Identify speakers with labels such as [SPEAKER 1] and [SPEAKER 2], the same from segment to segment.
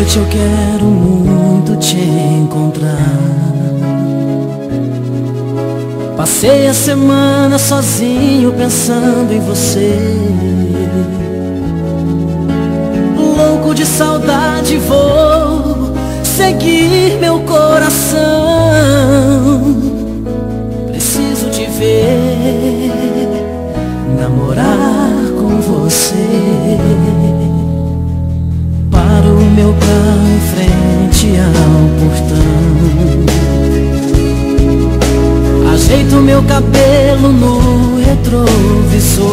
[SPEAKER 1] noite eu quero muito te encontrar. Passei a semana sozinho pensando em você. Louco de saudade vou seguir meu coração. Preciso te ver, namorar com você Ajeito meu cabelo no retrovisor.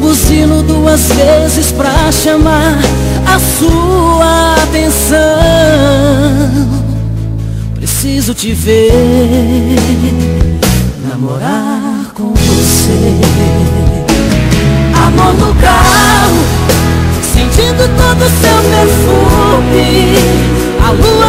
[SPEAKER 1] Buzino duas vezes pra chamar a sua atenção. Preciso te ver, namorar com você. Amor no carro Sentindo todo seu perfume. A lua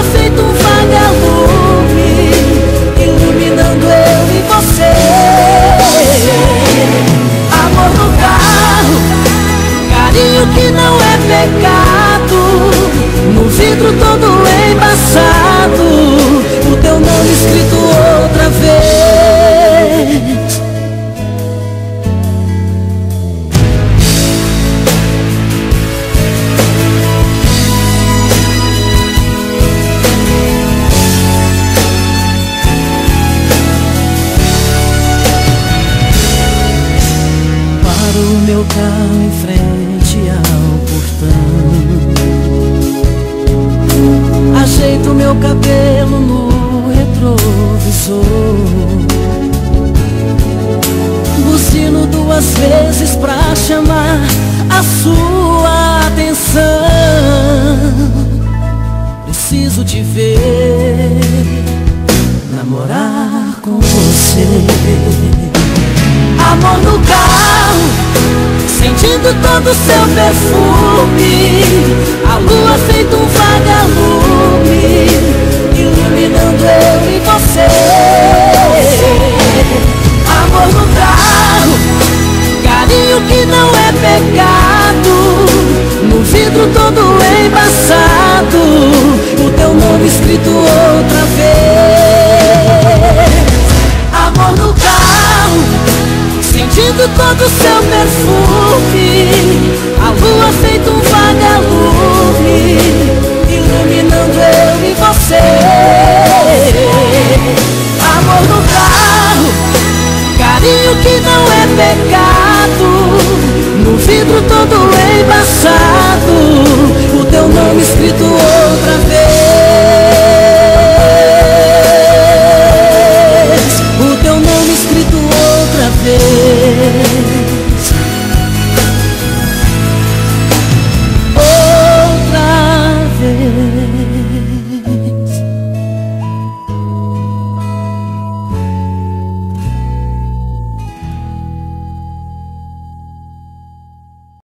[SPEAKER 1] meu carro em frente ao portão. Ajeito meu cabelo no retrovisor. Buzino duas vezes pra chamar a sua atenção. Preciso te ver, namorar com você Sentindo todo o seu perfume A lua feito um vagalume Iluminando eu e você. Amor no carro Carinho que não é pecado No vidro todo embaçado O teu nome escrito outra Sentindo todo o seu perfume A lua feito um vagalume Iluminando eu e você. Amor no carro Carinho que não é pecado